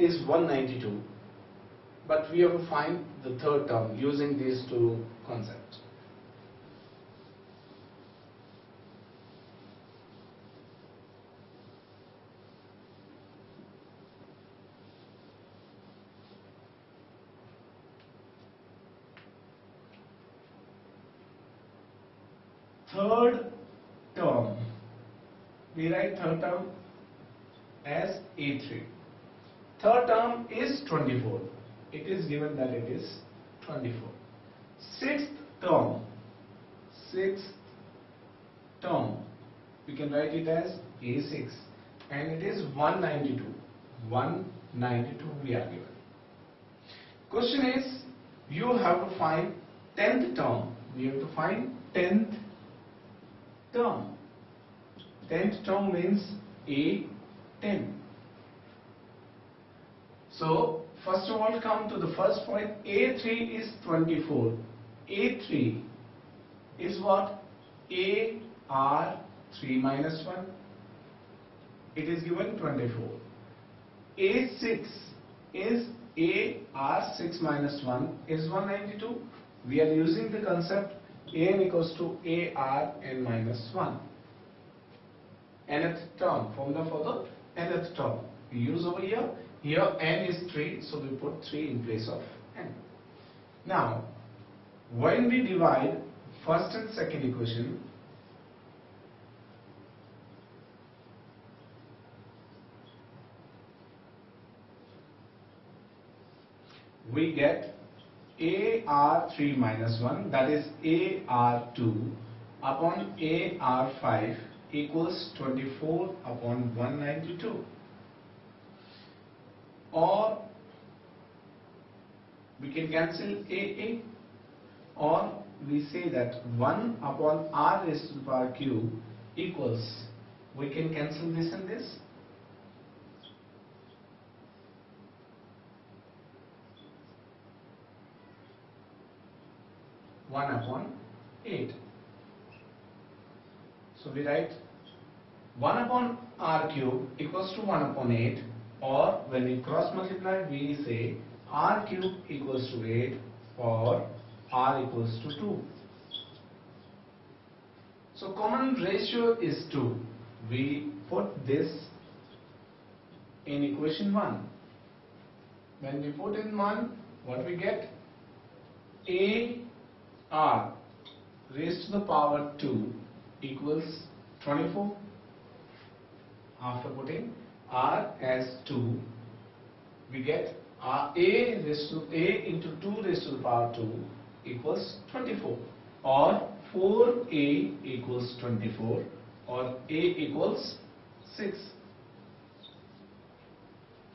is 192 but we have to find the third term using these two concepts. Third term, we write third term as A3. Third term is 24 it is given that it is 24. Sixth term, sixth term, we can write it as A6 and it is 192. 192 we are given. Question is, you have to find 10th term. We have to find 10th term. 10th term means A10. So, First of all come to the first point A3 is 24. A3 is what? AR3 minus 1. It is given 24. A6 is AR6 minus 1 is 192. We are using the concept AN equals to ARN minus 1. Nth term, formula for the nth term. We use over here here n is 3, so we put 3 in place of n. Now, when we divide first and second equation, we get AR3 minus 1 that is AR2 upon AR5 equals 24 upon 192 or we can cancel AA or we say that 1 upon r raised to the power q equals we can cancel this and this one upon eight. So we write one upon r cube equals to one upon eight or when we cross multiply we say r cube equals to 8 or r equals to 2. So common ratio is 2. We put this in equation 1. When we put in 1, what we get? A r raised to the power 2 equals 24 after putting r as 2, we get r a raised to a into 2 raised to the power 2 equals 24 or 4a equals 24 or a equals 6.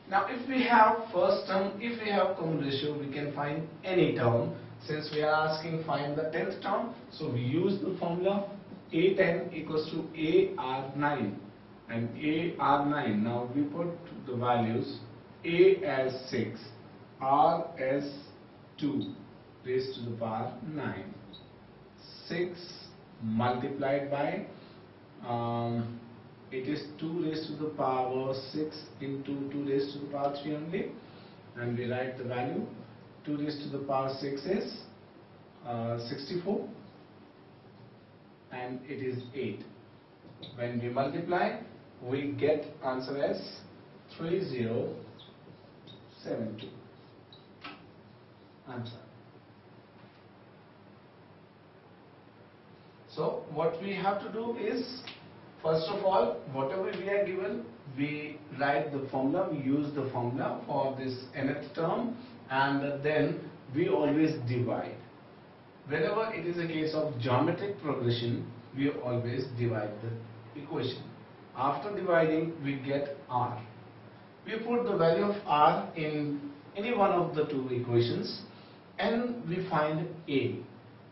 Now if we have first term, if we have common ratio, we can find any term. Since we are asking find the 10th term, so we use the formula A10 equals to AR9 and A R9. Now we put the values A as 6, R as 2 raised to the power 9. 6 multiplied by um, it is 2 raised to the power 6 into 2 raised to the power 3 only and we write the value 2 raised to the power 6 is uh, 64 and it is 8 when we multiply we get answer as 3072 answer. So what we have to do is first of all whatever we are given we write the formula we use the formula for this nth term and then we always divide. Whenever it is a case of geometric progression we always divide the equation. After dividing, we get r. We put the value of r in any one of the two equations and we find a.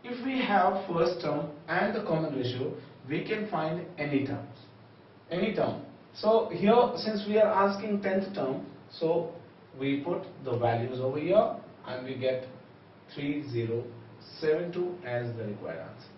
If we have first term and the common ratio, we can find any terms. Any term. So here, since we are asking 10th term, so we put the values over here and we get 3072 as the required answer.